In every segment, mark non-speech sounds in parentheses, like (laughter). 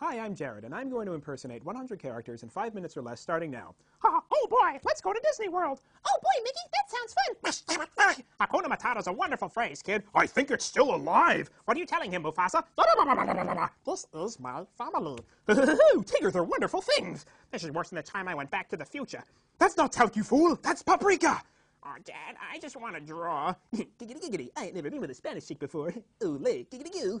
Hi, I'm Jared, and I'm going to impersonate 100 characters in 5 minutes or less starting now. Ha, oh boy, let's go to Disney World. Oh boy, Mickey, that sounds fun. (laughs) Hakuna Matata's a wonderful phrase, kid. I think it's still alive. What are you telling him, Mufasa? This is my family. (laughs) Tigers are wonderful things. This is worse than the time I went back to the future. That's not tout, you fool. That's paprika. Oh, Dad, I just want to draw. (laughs) giggity giggity, I ain't never been with a Spanish chick before. Ooh, giggity goo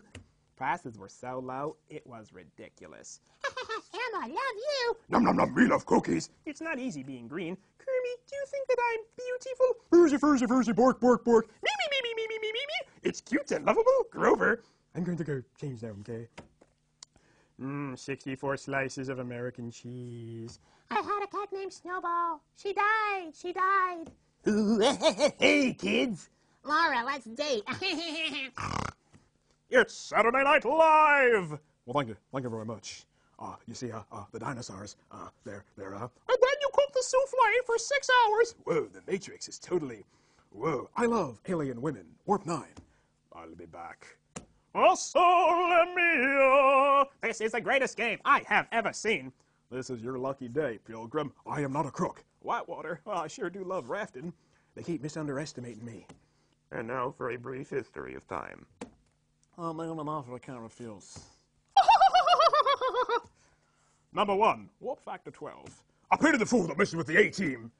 prices were so low, it was ridiculous. (laughs) Emma, love you! Nom nom nom, we love cookies! It's not easy being green. Kermie, do you think that I'm beautiful? Furzy, furzy, furzy, bork, bork, bork. Me, me, me, me, me, me, me, me! It's cute and lovable, Grover! I'm going to go change now, okay? Mmm, 64 slices of American cheese. I had a cat named Snowball. She died, she died. (laughs) hey, kids! Laura, let's date. (laughs) It's Saturday Night Live! Well, thank you. Thank you very much. Uh, you see, uh, uh, the dinosaurs, uh, they're, they're, uh... And then you cook the souffle for six hours. Whoa, the Matrix is totally... Whoa, I love Alien Women. Warp 9. I'll be back. Oh, sole mio! This is the greatest game I have ever seen. This is your lucky day, Pilgrim. I am not a crook. Whitewater, well, I sure do love rafting. They keep misunderestimating me. And now for a brief history of time. Oh, man, I'm off the camera feels. Number one, warp factor 12. I pity the fool that messes with the A-team.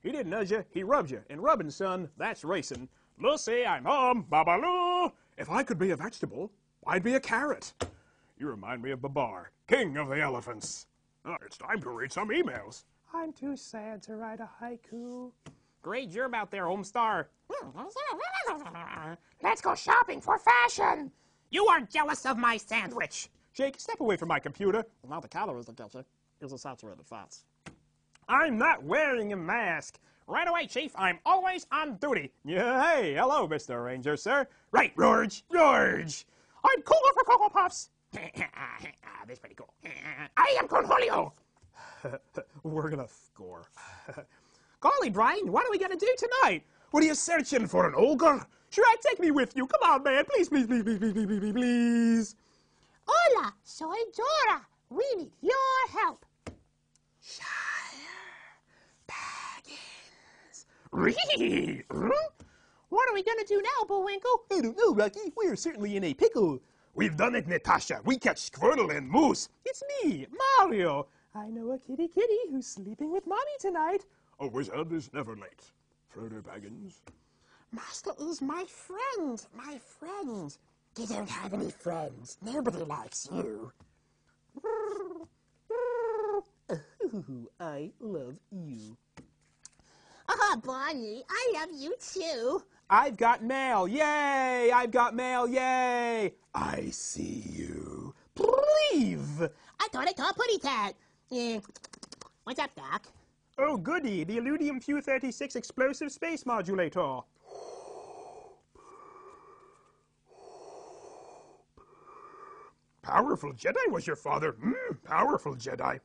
He didn't nudge you, he rubbed you. And rubbing, son, that's racing. Lucy, I'm home. Babalu. If I could be a vegetable, I'd be a carrot. You remind me of Babar, king of the elephants. Oh, it's time to read some emails. I'm too sad to write a haiku. Great job out there, Homestar. (laughs) Let's go shopping for fashion. You are jealous of my sandwich. Jake, step away from my computer. Well, now the will get you. It's a saturated fats. I'm not wearing a mask. Right away, Chief. I'm always on duty. Yeah, hey, hello, Mr. Ranger, sir. Right, George, George. I'm cooler for Cocoa Puffs. (laughs) ah, that's pretty cool. (laughs) I am Cornholio. (laughs) We're gonna score. Golly, Brian, what are we gonna do tonight? What are you searching for, an ogre? Sure, take me with you. Come on, man. Please, please, please, please, please, please, please, please. Hola, soy Dora. We need your help. Shire Baggins. what are we gonna do now, Bullwinkle? I don't know, Rocky. We're certainly in a pickle. We've done it, Natasha. We catch Squirrel and Moose. It's me, Mario. I know a kitty kitty who's sleeping with mommy tonight. A wizard is never late. Frodo Baggins. Master is my friend, my friend. You don't have any friends. Nobody likes you. Ooh, I love you. Ah, Bonnie, I love you too. I've got mail. Yay! I've got mail. Yay! I see you. Leave! I thought I saw a putty tat. Eh, what's up, Doc? Oh, goody, the Illudium Q-36 explosive space modulator. Powerful Jedi was your father. Mm, powerful Jedi.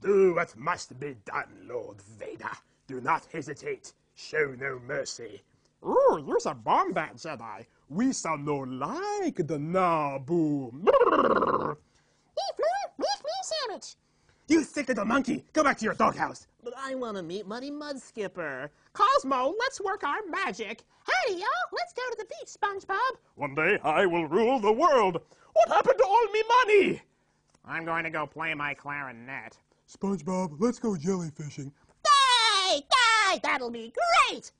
Do what must be done, Lord Vader. Do not hesitate. Show no mercy. Ooh, you're a bombat Jedi. We sound no like the Naboo. Beef, Lou, beef me sandwich. You sick little monkey! Go back to your doghouse. But I want to meet Muddy Mudskipper. Cosmo, let's work our magic. Howdy, y'all. Uh, let's go to the beach, SpongeBob. One day I will rule the world. What happened to all me money? I'm going to go play my clarinet. SpongeBob, let's go jellyfishing. Die! Die! That'll be great!